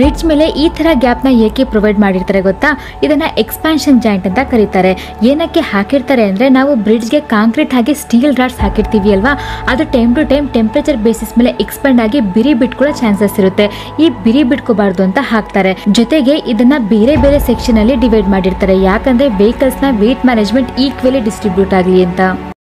Bridge ಮೇಲೆ ಈ ತರ ಗ್ಯಾಪ್ನ ಏಕೆ ಪ್ರೊವೈಡ್ ಮಾಡಿರ್ತಾರೆ ಗೊತ್ತಾ? ಇದನ್ನ ಎಕ್ಸ್ಪಾನ್ಷನ್ ಜಾಯಿಂಟ್ ಅಂತ ಕರೀತಾರೆ. ಏನಕ್ಕೆ ಹಾಕಿರ್ತಾರೆ ಅಂದ್ರೆ ನಾವು ಬ್ರಿಡ್ಜ್ಗೆ ಕಾಂಕ್ರೀಟ್ ಹಾಗೆ ಸ್ಟೀಲ್ ರಾಡ್ಸ್ ಹಾಕಿರ್ತೀವಿ ಅಲ್ವಾ? ಅದು time to time temperature basis ಮೇಲೆ ಎಕ್ಸ್ಪೆಂಡ್ ಆಗಿ ಬಿರಿ ಬಿಟ್ಕೊಳ್ಳೋ ಚಾನ್ಸಸ್ ಇರುತ್ತೆ. ಈ ಬಿರಿ ಬಿಟ್ಕೋಬಾರ್ದು ಅಂತ ಹಾಕ್ತಾರೆ. ಜೊತೆಗೆ ಇದನ್ನ ಬೇರೆ ಬೇರೆ ಸೆಕ್ಷನ್ ಅಲ್ಲಿ ಡಿವೈಡ್ ಮಾಡಿರ್ತಾರೆ. ಯಾಕಂದ್ರೆ ವೆಹಿಕಲ್ಸ್ನ ವೇಟ್ ಮ್ಯಾನೇಜ್ಮೆಂಟ್ ಈಕ್ವಲಿ ಡಿಸ್ಟ್ರಿಬ್ಯೂಟ್ ಆಗಲಿ ಅಂತ.